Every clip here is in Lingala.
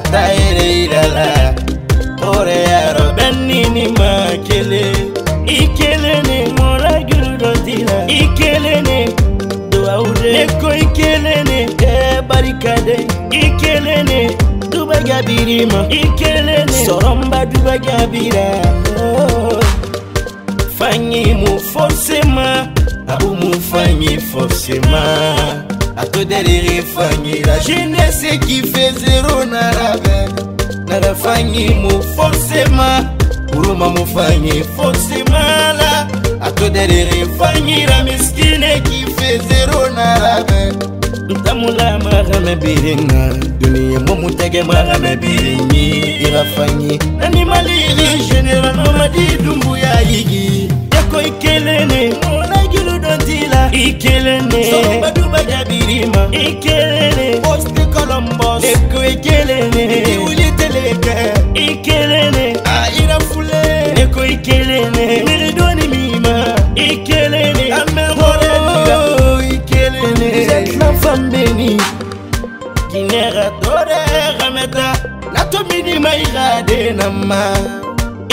taere la ore aro benni ma kele ikele ni mora guru do dila ikele ni do aure ne ko ikele ni e barikade ikele ni duba gabirima ikele ni soromba duba gabira fanyi mu forcema abu mu fanyi forcema à te délirer, Fanny. La jeunesse qui fait zero nara. mofanyi muforsema kuruma mufanyi forsemala atoderere fanyira miskine kifezerolarabe ntamula mahame birenga duniya momutege mahame birenyi irafanyi nani maliri general nomadi dumbuya yigi yako ikelene monagilu dotila ikelene sobadubajabirima ikelene poste colombos eko ikelene i kelen ne miridoni min ma i kelen ne an bɛ hɔrɔn fambeni kinera tore rameta natomini mairade nama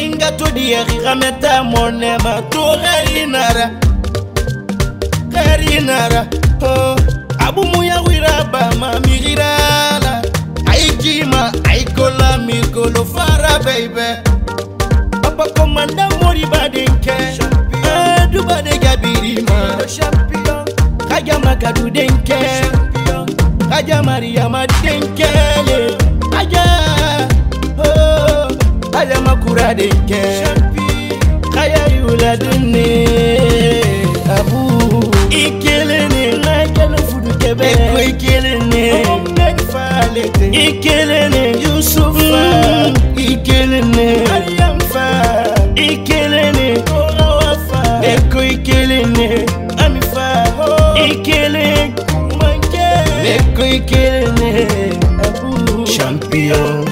inga todieri rameta monema torarinara karinara oh, abumuyawi baba komanda mori badenke adu bade gabirima kaja makadu denke kaja Maria denkele Aja, oh, aja makura denke Kaya yula dunne abu ikele ne ngakele fudu kebe ikele ne ikele ne Champion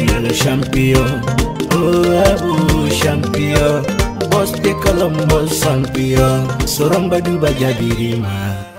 Il est champion Oh Abu Champion Boss de Columbus champion Soramba du Bajabirima